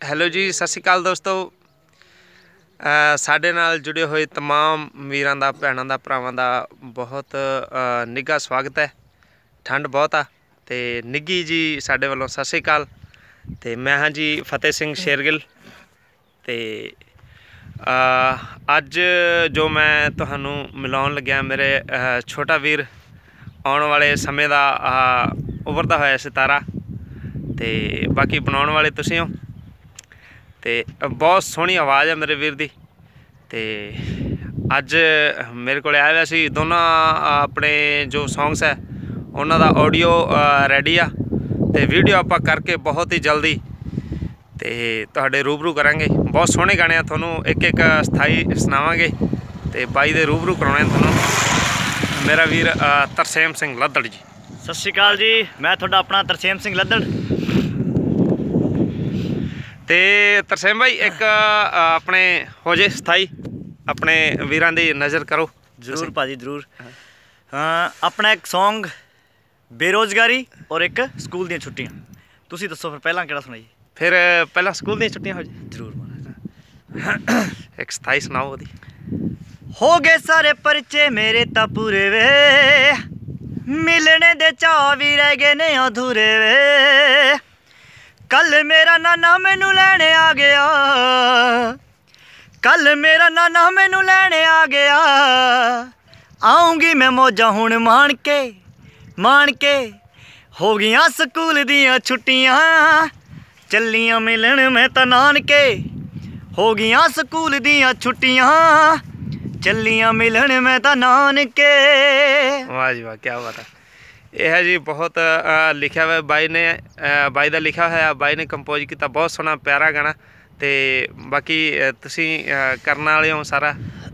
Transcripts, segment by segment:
Hello ਜੀ ਸਤਿ ਸ਼੍ਰੀ ਅਕਾਲ ਦੋਸਤੋ ਅ, ਸਾਡੇ ਨਾਲ ਜੁੜੇ ਹੋਏ तमाम ਵੀਰਾਂ ਦਾ ਭੈਣਾਂ ਦਾ ਭਰਾਵਾਂ ਦਾ ਬਹੁਤ ਅ, ਨਿੱਘਾ ਸਵਾਗਤ ਹੈ ਠੰਡ ਬਹੁਤ ਆ ਤੇ ਨਿੱਗੀ ਜੀ ਸਾਡੇ ਵੱਲੋਂ ਸਤਿ ਸ਼੍ਰੀ ਅਕਾਲ ਤੇ ਮੈਂ ਹਾਂ ਜੀ ਫਤਿਹ ਸਿੰਘ ਸ਼ੇਰਗਿੱਲ ਤੇ ਅ, ਅੱਜ ਜੋ ਮੈਂ ਤੁਹਾਨੂੰ ਮਿਲਾਉਣ ਲੱਗਿਆ ਮੇਰੇ ਅ, ਛੋਟਾ ਵੀਰ ਆਉਣ ਵਾਲੇ ਸਮੇਂ ਦਾ ਅ, ਉੱਭਰਦਾ ਹੋਇਆ ਸਿਤਾਰਾ ਤੇ ਬਾਕੀ ਬਣਾਉਣ ਵਾਲੇ ਤੁਸੀਂ ਹੋ ਤੇ ਬਹੁਤ ਸੋਹਣੀ ਆਵਾਜ਼ ਹੈ ਮੇਰੇ ਵੀਰ ਦੀ। ਤੇ ਅੱਜ ਮੇਰੇ ਕੋਲ ਆਇਆ ਹੋਇਆ ਸੀ, ਦੋਨਾਂ ਆਪਣੇ ਜੋ ਸੌਂਗਸ ਹੈ, ਉਹਨਾਂ ਦਾ ਆਡੀਓ ਰੈਡੀ ਆ। ਤੇ ਵੀਡੀਓ ਆਪਾਂ ਕਰਕੇ ਬਹੁਤ ਹੀ ਜਲਦੀ ਤੇ ਤੁਹਾਡੇ ਰੂਬਰੂ ਕਰਾਂਗੇ। ਬਹੁਤ ਸੋਹਣੇ ਗਾਣੇ ਆ, ਤੁਹਾਨੂੰ ਇੱਕ ਇੱਕ ਸਥਾਈ ਸੁਣਾਵਾਂਗੇ ਤੇ ਬਾਈ ਦੇ ਰੂਬਰੂ ਕਰਾਉਣੇ ਆ ਤੁਹਾਨੂੰ। ਮੇਰਾ ਵੀਰ ਤਰਸੇਮ ਸਿੰਘ ਲੱਦੜ ਜੀ। ਸਤਿ ਸ਼੍ਰੀ ਅਕਾਲ ਜੀ, ਮੈਂ ਤੁਹਾਡਾ ਆਪਣਾ ਤਰਸੇਮ ਸਿੰਘ ਲੱਦੜ। ਤੇ ਤਰਸੇਮ ਭਾਈ ਇੱਕ ਆਪਣੇ ਹੋ ਜੇ ਸਥਾਈ ਆਪਣੇ ਵੀਰਾਂ ਦੀ ਨਜ਼ਰ ਕਰੋ। ਜ਼ਰੂਰ ਭਾਜੀ ਜ਼ਰੂਰ। ਆਪਣਾ ਇੱਕ Song ਬੇਰੋਜ਼ਗਾਰੀ ਔਰ ਇੱਕ ਸਕੂਲ ਦੀਆਂ ਛੁੱਟੀਆਂ। ਤੁਸੀਂ ਦੱਸੋ ਫਿਰ ਪਹਿਲਾਂ ਕਿਹੜਾ ਸੁਣਾਈ ਫਿਰ ਪਹਿਲਾਂ ਸਕੂਲ ਦੀਆਂ ਛੁੱਟੀਆਂ ਹੋ ਜੇ? ਜ਼ਰੂਰ ਮਹਾਰਾਜ। ਇੱਕ ਸਥਾਈ ਸੁਣਾਓ ਉਹਦੀ। ਹੋ ਗਏ ਸਾਰੇ ਪਰਚੇ ਮੇਰੇ ਤਾਂ ਪੂਰੇ ਵੇ। ਮਿਲਣੇ ਦੇ ਚਾਅ ਵੀ ਰਹਿ ਗਏ ਨੇ ਅਧੂਰੇ ਵੇ। ਕੱਲ ਮੇਰਾ ਨਾਨਾ ਮੈਨੂੰ ਲੈਣ ਆ ਗਿਆ। ਕੱਲ ਮੇਰਾ ਨਾਨਾ ਮੈਨੂੰ ਲੈਣ ਆ ਗਿਆ। ਆਉਂਗੀ ਮੈਂ ਮੋਜਾਂ ਹੁਣ ਮਾਣ ਕੇ ਮਾਣ ਕੇ। ਹੋ ਗਈਆਂ ਸਕੂਲ ਦੀਆਂ ਛੁੱਟੀਆਂ, ਚੱਲੀਆਂ ਮਿਲਣ ਮੈਂ ਤਾਂ ਨਾਨਕੇ। ਹੋ ਗਈਆਂ ਸਕੂਲ ਦੀਆਂ ਛੁੱਟੀਆਂ, ਚੱਲੀਆਂ ਮਿਲਣ ਮੈਂ ਤਾਂ ਨਾਨਕੇ। ਵਾਹ ਜੀ ਵਾਹ ਕੀ ਬਾਤ ਹੈ। ਇਹ ਹੈ ਜੀ ਬਹੁਤ ਲਿਖਿਆ ਹੋਇਆ ਬਾਈ ਨੇ ਬਾਈ ਦਾ ਲਿਖਿਆ ਹੋਇਆ ਬਾਈ ਨੇ ਕੰਪੋਜ਼ ਕੀਤਾ ਬਹੁਤ ਸੋਹਣਾ ਪਿਆਰਾ ਗਾਣਾ ਤੇ ਬਾਕੀ ਤੁਸੀਂ ਕਰਨ ਵਾਲੇ ਹੋ ਸਾਰਾ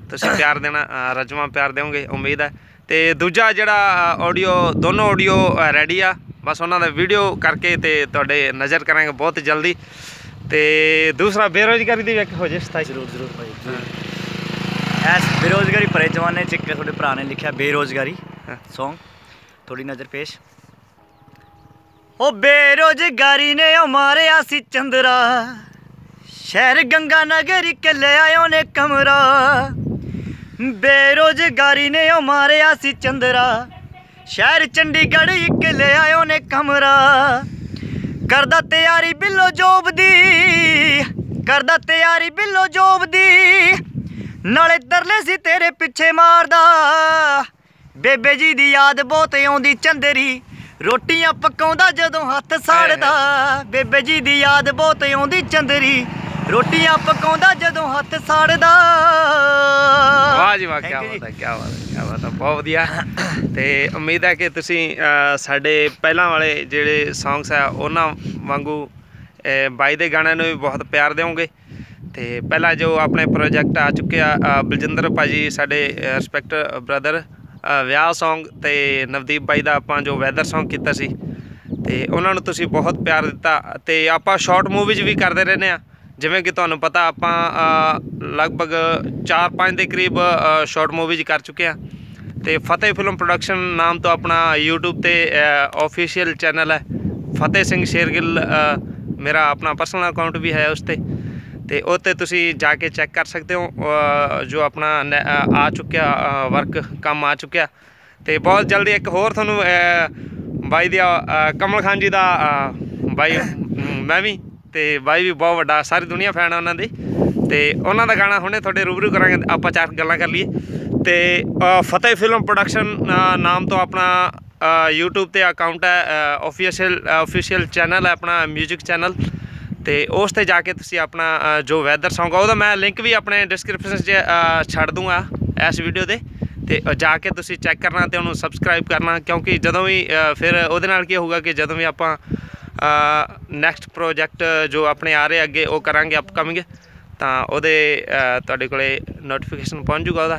ਤੁਸੀਂ ਪਿਆਰ ਦੇਣਾ ਅ, ਰਜਵਾਂ ਪਿਆਰ ਦਿਓਗੇ ਉਮੀਦ ਹੈ। ਤੇ ਦੂਜਾ ਜਿਹੜਾ ਆਡੀਓ ਦੋਨੋਂ ਆਡੀਓ ਰੈਡੀ ਆ ਬਸ ਉਹਨਾਂ ਦਾ ਵੀਡੀਓ ਕਰਕੇ ਤੇ ਤੁਹਾਡੇ ਨਜ਼ਰ ਕਰਾਂਗੇ ਬਹੁਤ ਜਲਦੀ। ਤੇ ਦੂਸਰਾ ਬੇਰੋਜ਼ਗਾਰੀ ਦੀ ਵੀ ਇੱਕ ਹੋ ਜੇ ਸਥਾਈ ਜ਼ਰੂਰ ਜ਼ਰੂਰ ਭਾਈ। ਐਸ ਬੇਰੋਜ਼ਗਾਰੀ ਭਰੇ ਜਵਾਨੇ ਚ ਇੱਕ ਤੁਹਾਡੇ ਭਰਾ ਨੇ ਲਿਖਿਆ ਬੇਰੋਜ਼ਗਾਰੀ ਹਾਂ। Song ਥੋੜੀ ਨਜ਼ਰ ਪੇਸ਼। ਉਹ ਬੇਰੋਜ਼ਗਾਰੀ ਨੇ ਉਹ ਮਾਰਿਆ ਸੀ ਚੰਦਰਾ। ਸ਼ਹਿਰ ਗੰਗਾ ਨਗਰ ਇੱਕ ਲੈ ਆਇਓ ਨੇ ਕਮਰਾ। ਬੇਰੋਜ਼ਗਾਰੀ ਨੇ ਉਹ ਮਾਰਿਆ ਸੀ ਚੰਦਰਾ। ਸ਼ਹਿਰ ਚੰਡੀਗੜ੍ਹ ਇੱਕ ਲੈ ਆਇਓ ਨੇ ਕਮਰਾ। ਕਰਦਾ ਤਿਆਰੀ ਬਿੱਲੋ ਜੋਬ ਦੀ, ਕਰਦਾ ਤਿਆਰੀ ਬਿੱਲੋ ਜੋਬ ਦੀ। ਨਾਲੇ ਤਰਲੇ ਸੀ ਤੇਰੇ ਪਿੱਛੇ ਮਾਰਦਾ। ਬੇਬੇ ਜੀ ਦੀ ਯਾਦ ਬਹੁਤ ਆਉਂਦੀ ਚੰਦਰੀ ਰੋਟੀਆਂ ਪਕਾਉਂਦਾ ਜਦੋਂ ਹੱਥ ਸਾੜਦਾ। ਬੇਬੇ ਜੀ ਦੀ ਯਾਦ ਬਹੁਤ ਆਉਂਦੀ ਚੰਦਰੀ ਰੋਟੀਆਂ ਪਕਾਉਂਦਾ ਜਦੋਂ ਹੱਥ ਸਾੜਦਾ। ਵਾਹ ਜੀ ਵਾਹ ਕੀ ਬਾਤ ਹੈ ਕੀ ਬਾਤ ਹੈ ਕੀ ਬਾਤ ਹੈ ਬਹੁਤ ਵਧੀਆ। ਤੇ ਉਮੀਦ ਹੈ ਕਿ ਤੁਸੀਂ ਸਾਡੇ ਪਹਿਲਾਂ ਵਾਲੇ ਜਿਹੜੇ ਸੌਂਗਸ ਆ ਉਹਨਾਂ ਵਾਂਗੂ ਬਾਈ ਦੇ ਗਾਣਿਆਂ ਨੂੰ ਵੀ ਬਹੁਤ ਪਿਆਰ ਦਿਓਗੇ। ਤੇ ਪਹਿਲਾਂ ਜੋ ਆਪਣੇ ਪ੍ਰੋਜੈਕਟ ਆ ਚੁੱਕੇ ਆ ਅ, ਬਲਜਿੰਦਰ ਭਾਜੀ ਸਾਡੇ ਰਿਸਪੈਕਟ ਬ੍ਰਦਰ ਵਿਆਹ ਸੌਂਗ ਤੇ ਨਵਦੀਪ ਬਾਈ ਦਾ ਆਪਾਂ ਜੋ ਵੈਦਰ ਸੌਂਗ ਕੀਤਾ ਸੀ, ਤੇ ਉਹਨਾਂ ਨੂੰ ਤੁਸੀਂ ਬਹੁਤ ਪਿਆਰ ਦਿੱਤਾ ਤੇ ਆਪਾਂ ਸ਼ਾਰਟ ਮੂਵੀਜ਼ ਵੀ ਕਰਦੇ ਰਹਿੰਦੇ ਆ ਜਿਵੇਂ ਕਿ ਤੁਹਾਨੂੰ ਪਤਾ ਆਪਾਂ ਲਗਭਗ 4-5 ਦੇ ਕਰੀਬ ਸ਼ਾਰਟ ਮੂਵੀਜ਼ ਕਰ ਚੁੱਕੇ ਆ ਤੇ ਫਤਿਹ ਫਿਲਮ ਪ੍ਰੋਡਕਸ਼ਨ ਨਾਮ ਤੋਂ ਆਪਣਾ YouTube ਤੇ ਆਫੀਸ਼ੀਅਲ ਚੈਨਲ ਹੈ। ਫਤਿਹ ਸਿੰਘ ਸ਼ੇਰਗਿੱਲ ਮੇਰਾ ਆਪਣਾ ਪਰਸਨਲ ਅਕਾਊਂਟ ਵੀ ਹੈ ਉਸ ਤੇ। ਤੇ ਉਹ ਤੇ ਤੁਸੀਂ ਜਾ ਕੇ ਚੈੱਕ ਕਰ ਸਕਦੇ ਹੋ ਜੋ ਆਪਣਾ ਨੈ- ਆ ਚੁੱਕਿਆ ਵਰਕ ਕੰਮ ਆ ਚੁੱਕਿਆ। ਤੇ ਬਹੁਤ ਜਲਦੀ ਇੱਕ ਹੋਰ ਤੁਹਾਨੂੰ ਬਾਈ ਦੀ ਅ, ਕਮਲ ਖਾਨ ਜੀ ਦਾ ਬਾਈ ਮੈਂ ਵੀ ਤੇ ਬਾਈ ਵੀ ਬਹੁਤ ਵੱਡਾ ਸਾਰੀ ਦੁਨੀਆ ਫੈਨ ਆ ਉਹਨਾਂ ਦੀ। ਤੇ ਉਹਨਾਂ ਦਾ ਗਾਣਾ ਹੁਣੇ ਤੁਹਾਡੇ ਰੂਬਰੂ ਕਰਾਂਗੇ ਆਪਾਂ ਚਾਰ ਗੱਲਾਂ ਕਰ ਲਈਏ। ਤੇ ਫਤਿਹ ਫਿਲਮ ਪ੍ਰੋਡਕਸ਼ਨ ਨਾਮ ਤੋਂ ਆਪਣਾ ਅ, YouTube ਤੇ ਅਕਾਊਂਟ ਹੈ ਆਫੀਸ਼ੀਅਲ ਆਫੀਸ਼ੀਅਲ ਚੈਨਲ ਹੈ ਆਪਣਾ 뮤직 ਚੈਨਲ ਤੇ ਉਸ ਤੇ ਜਾ ਕੇ ਤੁਸੀਂ ਆਪਣਾ ਜੋ ਵੈਦਰ Song ਆ ਉਹਦਾ ਮੈਂ ਲਿੰਕ ਵੀ ਆਪਣੇ ਡਿਸਕ੍ਰਿਪਸ਼ਨ 'ਚ ਛੱਡ ਦੂੰਗਾ ਇਸ ਵੀਡੀਓ ਦੇ ਤੇ ਅ, ਜਾ ਕੇ ਤੁਸੀਂ ਚੈੱਕ ਕਰਨਾ ਤੇ ਉਹਨੂੰ ਸਬਸਕ੍ਰਾਈਬ ਕਰਨਾ ਕਿਉਂਕਿ ਜਦੋਂ ਵੀ ਫਿਰ ਉਹਦੇ ਨਾਲ ਕੀ ਹੋਊਗਾ ਕਿ ਜਦੋਂ ਵੀ ਆਪਾਂ ਨੈਕਸਟ ਪ੍ਰੋਜੈਕਟ ਜੋ ਆਪਣੇ ਆ ਰਹੇ ਅੱਗੇ ਉਹ ਕਰਾਂਗੇ ਅਪਕਮਿੰਗ ਤਾਂ ਉਹਦੇ ਤੁਹਾਡੇ ਕੋਲੇ ਨੋਟੀਫਿਕੇਸ਼ਨ ਪਹੁੰਚ ਜੂਗਾ ਉਹਦਾ।